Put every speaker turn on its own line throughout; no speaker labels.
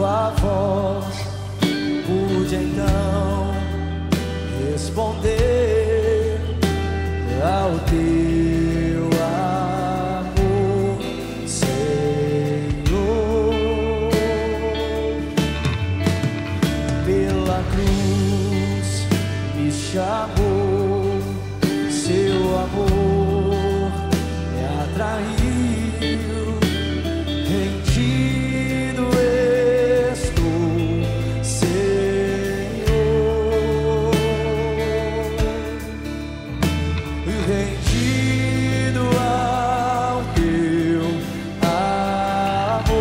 tua voz, pude então responder. rendido ao teu amor.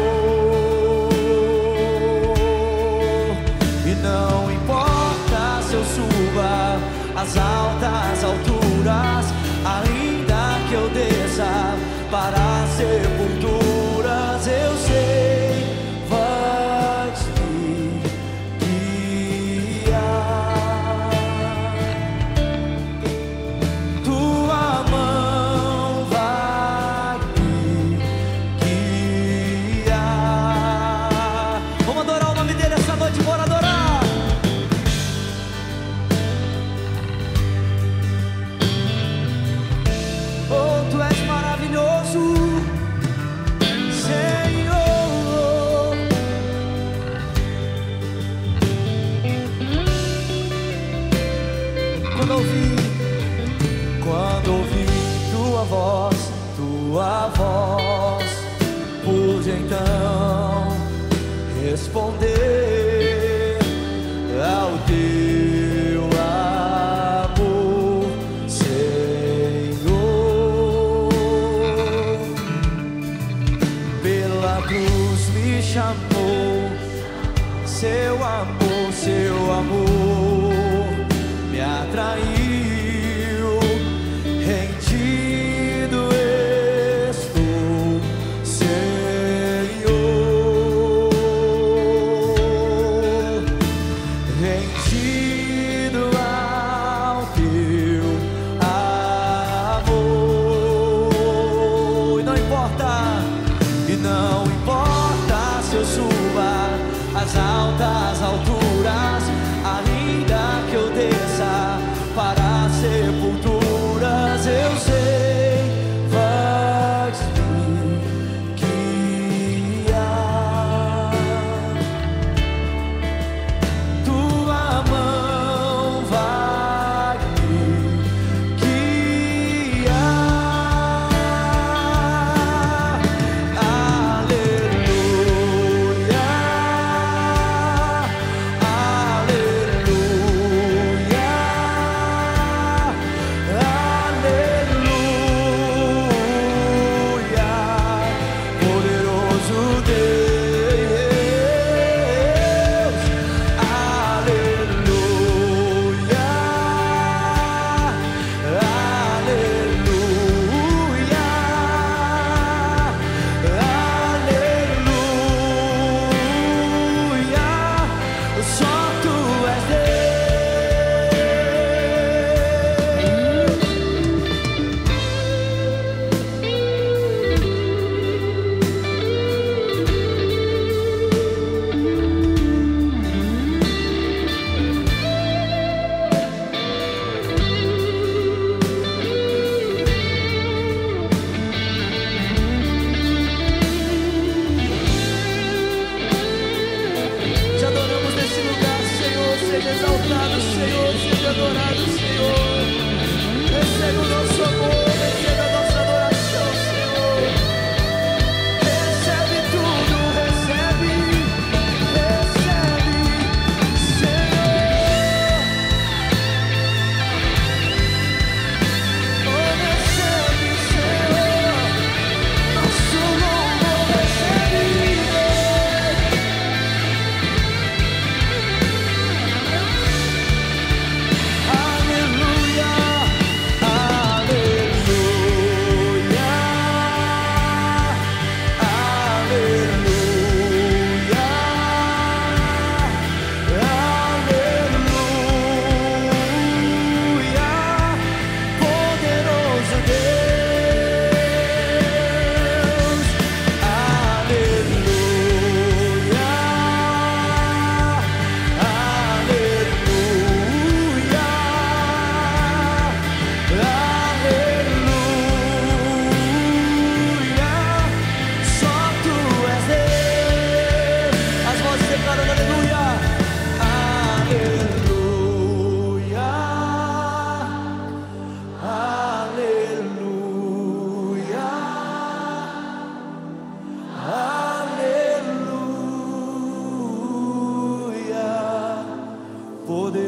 E não importa se eu suba as altas alturas, ainda que eu desça para ser sepultar. tua voz, tua voz, pude então responder. glorioso e adorado Senhor.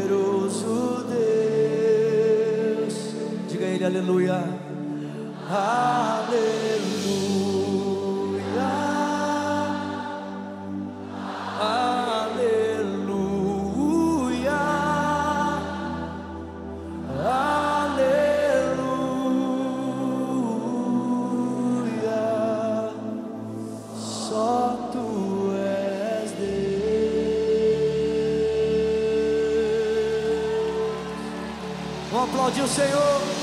poderoso Deus. Diga a Ele, aleluia. Aleluia. Aplaudir o Senhor.